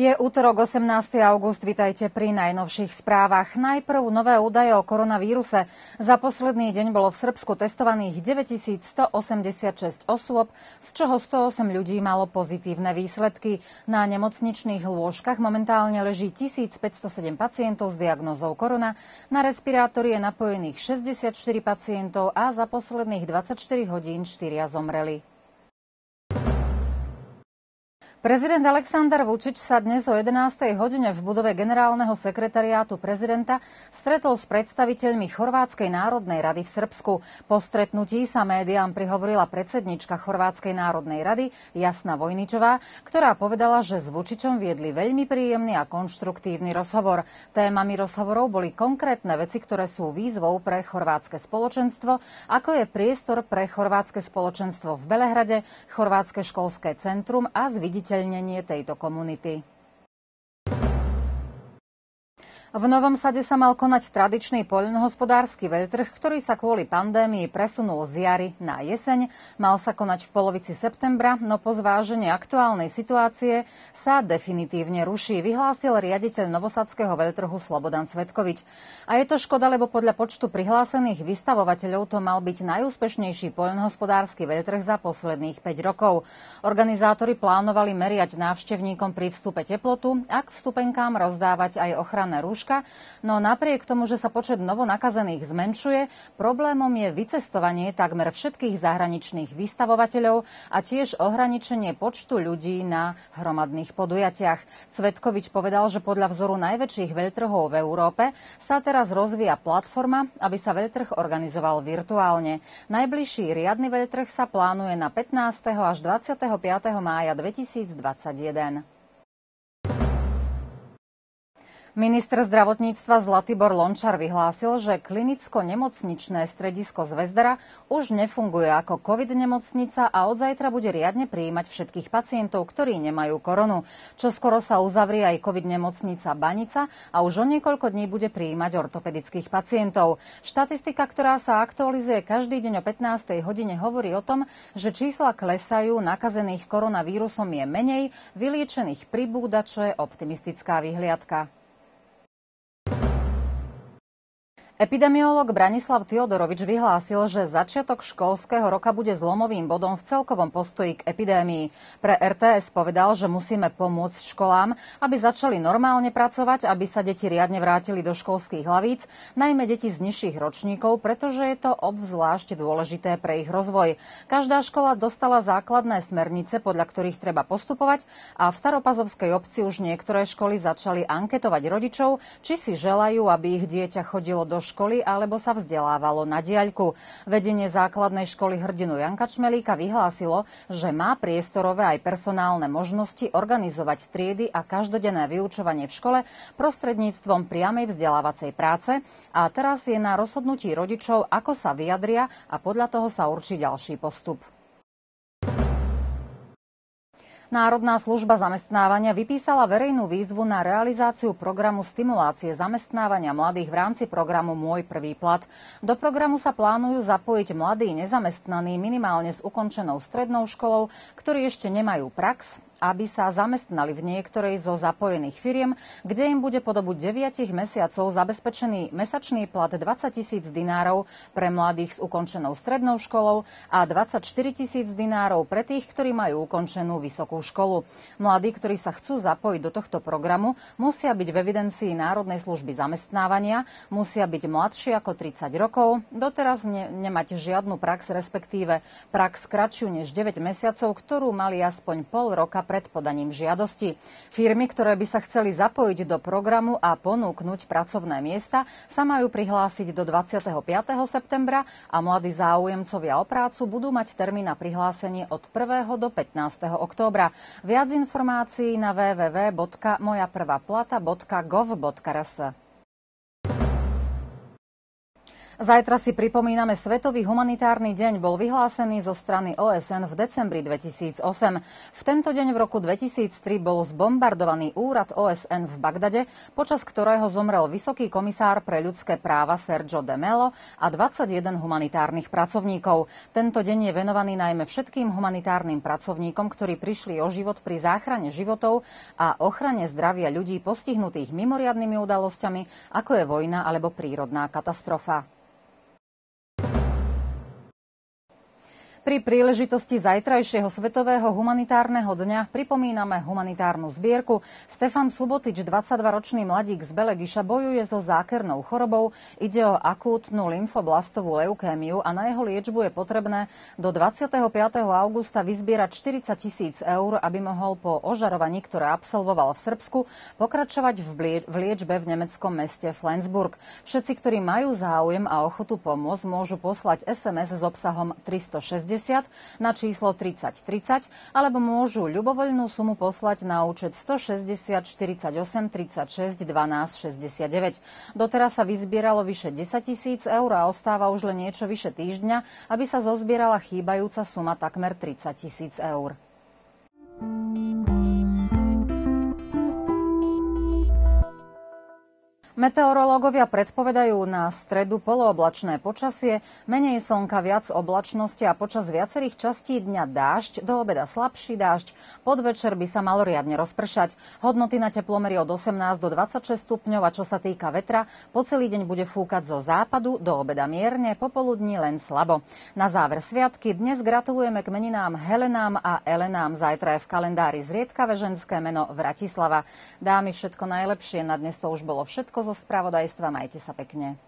Je útorok 18. august, vitajte pri najnovších správach. Najprv nové údaje o koronavíruse. Za posledný deň bolo v Srbsku testovaných 9186 osôb, z čoho 108 ľudí malo pozitívne výsledky. Na nemocničných lôžkach momentálne leží 1507 pacientov s diagnózou korona, na respirátory je napojených 64 pacientov a za posledných 24 hodín 4 zomreli. Prezident Aleksandar Vučič sa dnes o 11. hodine v budove generálneho sekretariátu prezidenta stretol s predstaviteľmi Chorvátskej národnej rady v Srbsku. Po stretnutí sa médiám prihovorila predsednička Chorvátskej národnej rady Jasna Vojničová, ktorá povedala, že s Vučičom viedli veľmi príjemný a konštruktívny rozhovor. Témami rozhovorov boli konkrétne veci, ktoré sú výzvou pre chorvátske spoločenstvo, ako je priestor pre chorvátske spoločenstvo v Belehrade, chorvátske školské centrum a zviditeľ zviditeľnenie tejto komunity. V Novom Sade sa mal konať tradičný poľnohospodársky veľtrh, ktorý sa kvôli pandémii presunul z jary na jeseň. Mal sa konať v polovici septembra, no po zvážení aktuálnej situácie sa definitívne ruší, vyhlásil riaditeľ Novosadského veľtrhu Slobodan Cvetkovič. A je to škoda, lebo podľa počtu prihlásených vystavovateľov to mal byť najúspešnejší poľnohospodársky veľtrh za posledných 5 rokov. Organizátori plánovali meriať návštevníkom pri vstupe teplotu a k vstupenkám rozdávať aj ochranné rúšky rúška, no napriek tomu, že sa počet novonakazených zmenšuje, problémom je vycestovanie takmer všetkých zahraničných vystavovateľov a tiež ohraničenie počtu ľudí na hromadných podujatiach. Cvetkovič povedal, že podľa vzoru najväčších veľtrhov v Európe sa teraz rozvíja platforma, aby sa veľtrh organizoval virtuálne. Najbližší riadny veľtrh sa plánuje na 15. až 25. mája 2021. Minister zdravotníctva Zlatibor Lončar vyhlásil, že klinicko-nemocničné stredisko Zvezdara už nefunguje ako COVID nemocnica a od zajtra bude riadne prijímať všetkých pacientov, ktorí nemajú koronu. Čo skoro sa uzavrie aj COVID nemocnica Banica a už o niekoľko dní bude prijímať ortopedických pacientov. Štatistika, ktorá sa aktualizuje každý deň o 15. hodine, hovorí o tom, že čísla klesajú, nakazených koronavírusom je menej, vyliečených pribúda, čo je optimistická vyhliadka. Epidemiolog Branislav Teodorovič vyhlásil, že začiatok školského roka bude zlomovým bodom v celkovom postoji k epidémii. Pre RTS povedal, že musíme pomôcť školám, aby začali normálne pracovať, aby sa deti riadne vrátili do školských hlavíc, najmä deti z nižších ročníkov, pretože je to obzvlášť dôležité pre ich rozvoj. Každá škola dostala základné smernice, podľa ktorých treba postupovať a v Staropazovskej obci už niektoré školy začali anketovať rodičov, či si želajú, aby ich dieťa chodilo do alebo sa vzdelávalo na diaľku. Vedenie základnej školy hrdinu Janka Čmelíka vyhlásilo, že má priestorové aj personálne možnosti organizovať triedy a každodenné vyučovanie v škole prostredníctvom priamej vzdelávacej práce a teraz je na rozhodnutí rodičov, ako sa vyjadria a podľa toho sa určí ďalší postup. Národná služba zamestnávania vypísala verejnú výzvu na realizáciu programu stimulácie zamestnávania mladých v rámci programu Môj prvý plat. Do programu sa plánujú zapojiť mladí nezamestnaní minimálne s ukončenou strednou školou, ktorí ešte nemajú prax aby sa zamestnali v niektorej zo zapojených firiem, kde im bude po dobu 9 mesiacov zabezpečený mesačný plat 20 tisíc dinárov pre mladých s ukončenou strednou školou a 24 tisíc dinárov pre tých, ktorí majú ukončenú vysokú školu. Mladí, ktorí sa chcú zapojiť do tohto programu, musia byť v evidencii Národnej služby zamestnávania, musia byť mladší ako 30 rokov, doteraz ne- nemať žiadnu prax, respektíve prax kratšiu než 9 mesiacov, ktorú mali aspoň pol roka pred podaním žiadosti. Firmy, ktoré by sa chceli zapojiť do programu a ponúknuť pracovné miesta, sa majú prihlásiť do 25. septembra a mladí záujemcovia o prácu budú mať termín na prihlásenie od 1. do 15. októbra. Viac informácií na www.mojaprvaplata.gov.rs. Zajtra si pripomíname Svetový humanitárny deň. Bol vyhlásený zo strany OSN v decembri 2008. V tento deň v roku 2003 bol zbombardovaný úrad OSN v Bagdade, počas ktorého zomrel vysoký komisár pre ľudské práva Sergio de Mello a 21 humanitárnych pracovníkov. Tento deň je venovaný najmä všetkým humanitárnym pracovníkom, ktorí prišli o život pri záchrane životov a ochrane zdravia ľudí postihnutých mimoriadnymi udalosťami, ako je vojna alebo prírodná katastrofa. Pri príležitosti zajtrajšieho Svetového humanitárneho dňa pripomíname humanitárnu zbierku. Stefan Subotič, 22-ročný mladík z Belegiša, bojuje so zákernou chorobou. Ide o akútnu lymfoblastovú leukémiu a na jeho liečbu je potrebné do 25. augusta vyzbierať 40 tisíc eur, aby mohol po ožarovaní, ktoré absolvoval v Srbsku, pokračovať v, liečbe v nemeckom meste Flensburg. Všetci, ktorí majú záujem a ochotu pomôcť, môžu poslať SMS s obsahom 360 na číslo 3030 alebo môžu ľubovoľnú sumu poslať na účet 160 48 36 12 69. Doteraz sa vyzbieralo vyše 10 tisíc eur a ostáva už len niečo vyše týždňa, aby sa zozbierala chýbajúca suma takmer 30 tisíc eur. Meteorológovia predpovedajú na stredu polooblačné počasie, menej slnka, viac oblačnosti a počas viacerých častí dňa dážď, do obeda slabší dážď, podvečer by sa malo riadne rozpršať. Hodnoty na teplomery od 18 do 26 stupňov a čo sa týka vetra, po celý deň bude fúkať zo západu, do obeda mierne, popoludní len slabo. Na záver sviatky dnes gratulujeme k meninám Helenám a Elenám. Zajtra je v kalendári zriedkavé ženské meno Vratislava. Dámy, všetko najlepšie, na dnes to už bolo všetko zo spravodajstva. Majte sa pekne.